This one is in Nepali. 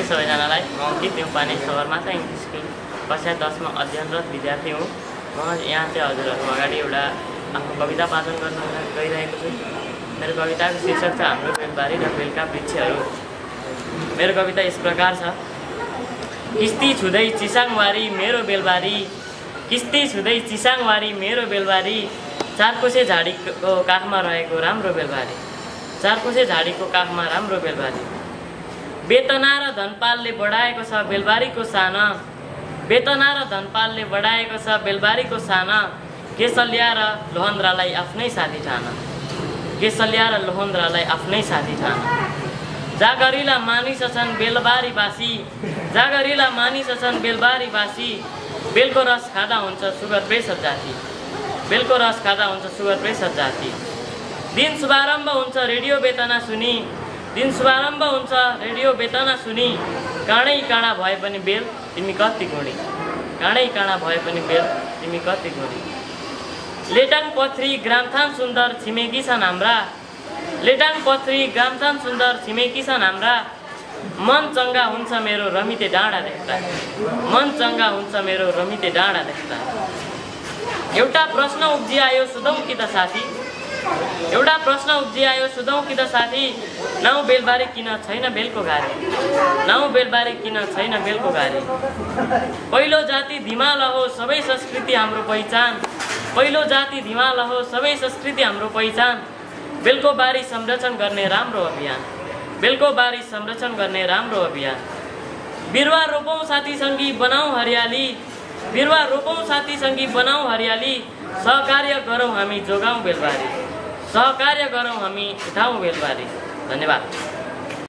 नमस्ते सबैजनालाई म अङ्कित न्युपाने सगरमाथा इङ्ग्लिस स्कुल कक्षा दसमा अध्ययनरत विद्यार्थी हुँ। म यहाँ चाहिँ हजुरहरूको अगाडि एउटा आफ्नो कविता वाचन गर्न गइरहेको छु। मेरो कविताको शीर्षक छ हाम्रो बेलबारी र बेलका वृक्षहरू। मेरो कविता यस प्रकार छ। किस्ती छुँदै चिसाङवारी मेरो बेलबारी। किस्ती छुँदै चिसाङवारी मेरो बेलबारी। चारकोसे झाडीको काखमा रहेको राम्रो बेलबारी। चारकोसे झाडीको काखमा राम्रो बेलबारी। वेतना र धनपालले बढाएको छ बेलबारीको साना। वेतना र धनपालले बढाएको छ बेलबारीको साना। केसल्या र लोहन्द्रालाई आफ्नै साथी ठान। केसल्या र लोहन्द्रालाई आफ्नै साथी ठान। जागरिला मानिस छन् बेलबारीवासी। जागरिला मानिस छन् बेलबारीवासी। बेलको रस खाँदा हुन्छ सुगर प्रेसर जाति। बेलको रस खाँदा हुन्छ सुगर प्रेसर जाति। दिन शुभारम्भ हुन्छ रेडियो बेतना सुनि। दिन शुभारम्भ हुन्छ। रेडियो बेतना सुनि। काँडै काँडा भए पनि बेल तिमी कति गुणी काँडै काँडा भए पनि बेल तिमी कति गुणी लेटाङ पथरी ग्रामथान सुन्दर छिमेकी छन् हाम्रा। लेटाङ पथरी ग्रामथान सुन्दर छिमेकी छन् हाम्रा। मन चङ्गा हुन्छ मेरो रमिते डाँडा देख्दा। मन चङ्गा हुन्छ मेरो रमिते डाँडा देख्दा। एउटा प्रश्न उब्जिआयो सुधौँ कि त साथी? एउटा प्रश्न उब्जिआयो सुधौँ कि त साथी? नाउँ बेलबारी किन छैन बेलको घारी नाउँ बेलबारी किन छैन बेलको घारी पहिलो जाति धिमाल हो सबै संस्कृति हाम्रो पहिचान। पहिलो जाति धिमाल हो सबै संस्कृति हाम्रो पहिचान। बेलको बारी संरक्षण गर्ने राम्रो अभियान। बेलको बारी संरक्षण गर्ने राम्रो अभियान। बिरुवा रोपौँ साथीसँगी बनाऊ हरियाली। बिरुवा रोपौँ साथीसँगी बनाऊ हरियाली। सहकार्य गरौँ हामी जोगाउँ बेलबारी। सहकार्य गरौँ हामी उठाउँ बेलबारी धन्यवाद।